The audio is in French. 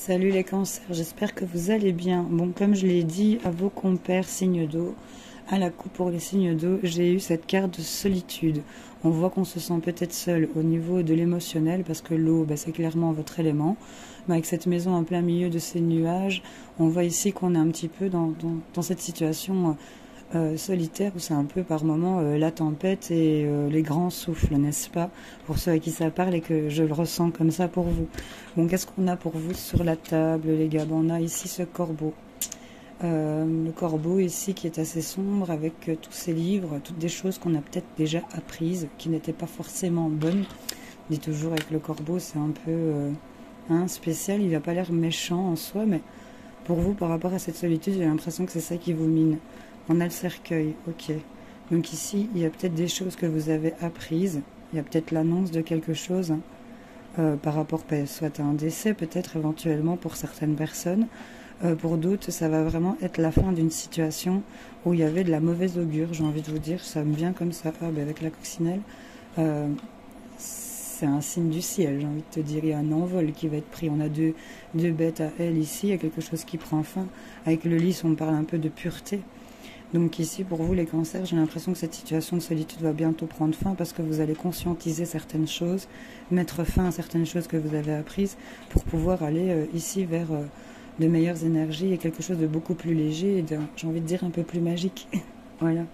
Salut les cancers, j'espère que vous allez bien. Bon, comme je l'ai dit à vos compères signes d'eau, à la coupe pour les signes d'eau, j'ai eu cette carte de solitude. On voit qu'on se sent peut-être seul au niveau de l'émotionnel parce que l'eau, bah, c'est clairement votre élément. Mais avec cette maison en plein milieu de ces nuages, on voit ici qu'on est un petit peu dans, dans cette situation euh, solitaire où c'est un peu par moments euh, la tempête et euh, les grands souffles, n'est-ce pas Pour ceux à qui ça parle et que je le ressens comme ça pour vous. Bon, qu'est-ce qu'on a pour vous sur la table, les gars? On a ici ce corbeau. le corbeau ici qui est assez sombre avec tous ces livres, toutes des choses qu'on a peut-être déjà apprises, qui n'étaient pas forcément bonnes. Je dis toujours avec le corbeau, c'est un peu hein, spécial, il n'a pas l'air méchant en soi, mais pour vous, par rapport à cette solitude, j'ai l'impression que c'est ça qui vous mine. On a le cercueil, ok. Donc ici, il y a peut-être des choses que vous avez apprises. Il y a peut-être l'annonce de quelque chose euh, par rapport, ben, soit à un décès, peut-être éventuellement pour certaines personnes. Euh, pour d'autres, ça va vraiment être la fin d'une situation où il y avait de la mauvaise augure, j'ai envie de vous dire. Ça me vient comme ça, ah, ben, avec la coccinelle. Euh, c'est un signe du ciel, j'ai envie de te dire. Il y a un envol qui va être pris. On a deux, deux bêtes à elle ici, il y a quelque chose qui prend fin. Avec le lys, on parle un peu de pureté. Donc ici, pour vous les cancers, j'ai l'impression que cette situation de solitude va bientôt prendre fin parce que vous allez conscientiser certaines choses, mettre fin à certaines choses que vous avez apprises pour pouvoir aller euh, ici vers euh, de meilleures énergies et quelque chose de beaucoup plus léger et j'ai envie de dire un peu plus magique. voilà.